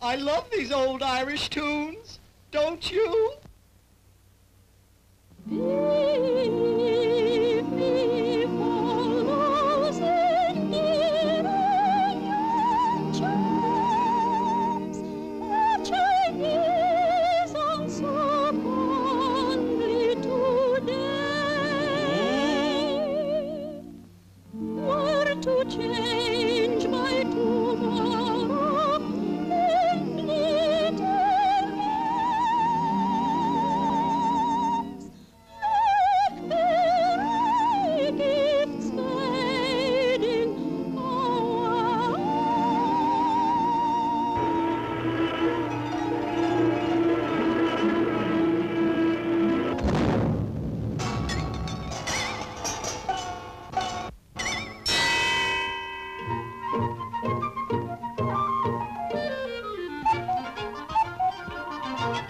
I love these old Irish tunes. Don't you? To change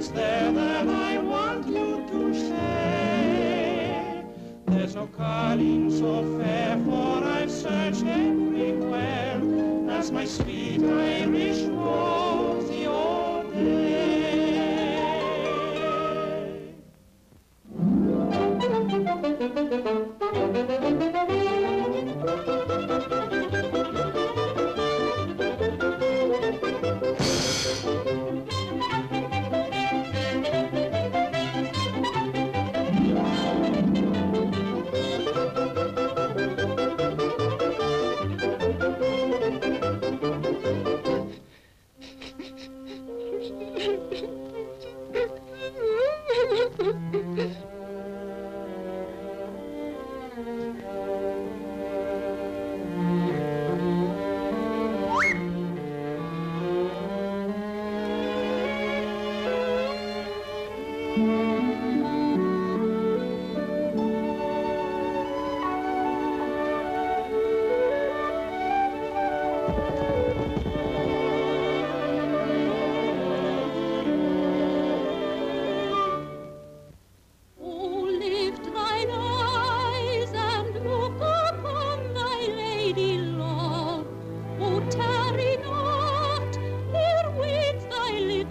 it's there that I want you to stay. There's no calling so fair, for I've searched everywhere. That's my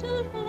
to